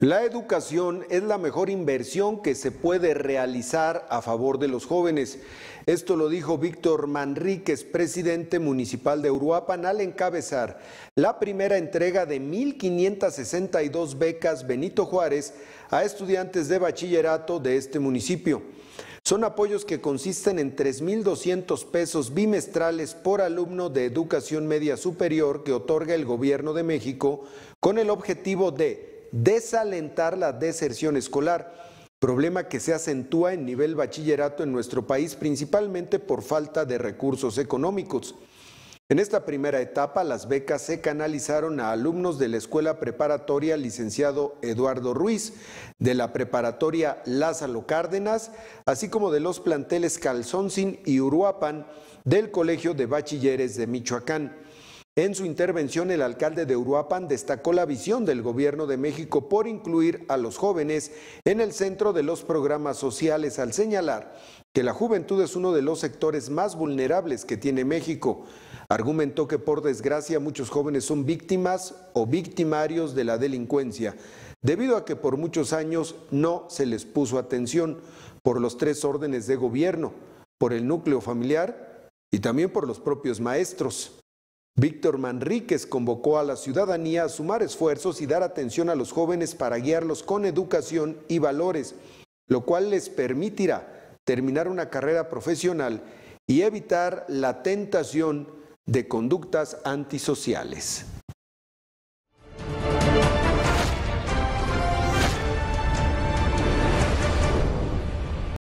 La educación es la mejor inversión que se puede realizar a favor de los jóvenes. Esto lo dijo Víctor Manríquez, presidente municipal de Uruapan, al encabezar la primera entrega de 1.562 becas Benito Juárez a estudiantes de bachillerato de este municipio. Son apoyos que consisten en 3.200 pesos bimestrales por alumno de educación media superior que otorga el gobierno de México con el objetivo de desalentar la deserción escolar, problema que se acentúa en nivel bachillerato en nuestro país principalmente por falta de recursos económicos. En esta primera etapa, las becas se canalizaron a alumnos de la Escuela Preparatoria Licenciado Eduardo Ruiz, de la Preparatoria Lázaro Cárdenas, así como de los planteles Calzoncin y Uruapan del Colegio de Bachilleres de Michoacán. En su intervención, el alcalde de Uruapan destacó la visión del gobierno de México por incluir a los jóvenes en el centro de los programas sociales al señalar que la juventud es uno de los sectores más vulnerables que tiene México. Argumentó que por desgracia muchos jóvenes son víctimas o victimarios de la delincuencia, debido a que por muchos años no se les puso atención por los tres órdenes de gobierno, por el núcleo familiar y también por los propios maestros. Víctor Manríquez convocó a la ciudadanía a sumar esfuerzos y dar atención a los jóvenes para guiarlos con educación y valores, lo cual les permitirá terminar una carrera profesional y evitar la tentación de conductas antisociales.